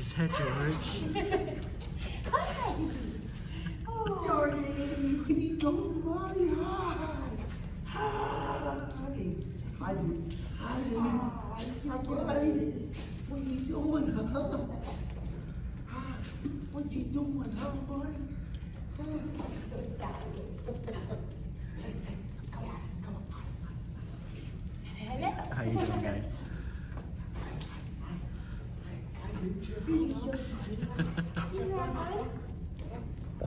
Is that George? Hi. Oh. Are you doing, buddy? Hi. Hi. Hi. Hi. Buddy. What you doing, huh? What you doing, huh, hey, come on, come on. Hello. How you doing, guys? Bir şey.